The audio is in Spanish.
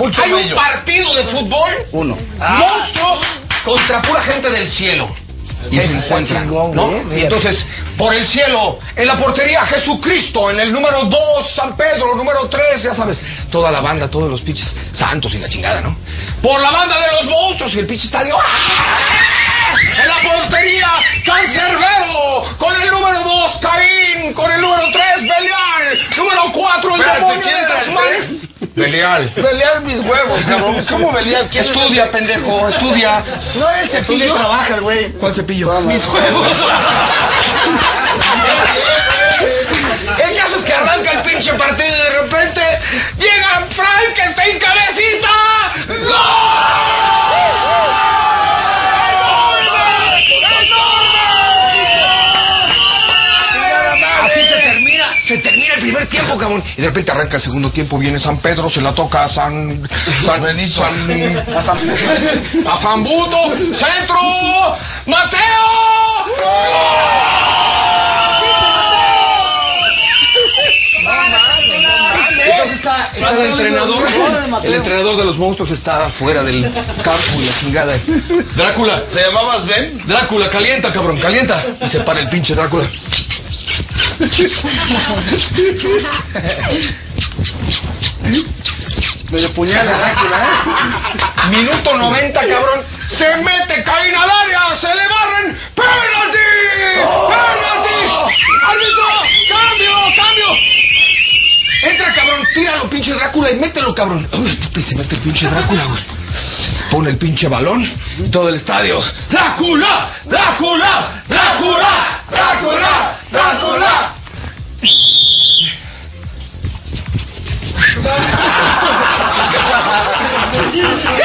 mucho Hay un partido de fútbol. Uno. Monstruos contra pura gente del cielo. Y se encuentran, ¿no? Y entonces, por el cielo, en la portería Jesucristo, en el número 2 San Pedro, número 3, ya sabes, toda la banda, todos los pinches santos y la chingada, ¿no? Por la banda de los monstruos y el pinche estadio. ¡ah! En la portería Cancerbero, con el número 2 Caín, con el número 3 Belial, número 4 el Espérate, demonio ¿quién de era las el Belial. Pelear mis huevos, cabrón. ¿Cómo es Estudia, pendejo, estudia. No, el cepillo trabaja, el güey. ¿Cuál cepillo? Mis huevos. El caso es que arranca el pinche partido y de repente llega Frankenstein cabecita. Así se termina, se termina el primer tiempo, cabrón. Y de repente arranca el segundo tiempo, viene San Pedro, se la toca a San... San Benito. San- A San a Zambuto, centro, Mateo. Está, está el entrenador, el entrenador de los monstruos está fuera del campo y la chingada. Drácula, ¿Te llamabas Ben? Drácula, calienta, cabrón, calienta. Y se para el pinche Drácula. Medio puñal de Drácula, ¿eh? Minuto 90, cabrón. Se mete Caín al área, se le barren. ¡Penalti! ¡Penalti! ¡Árbitro! ¡Cambio! ¡Cambio! Entra, cabrón, tíralo, pinche Drácula, y mételo, cabrón. Uy, puta, y se mete el pinche Drácula, güey. Pone el pinche balón y todo el estadio. ¡Drácula! ¡Drácula! ¡Drácula! ¡Drácula! Thank you.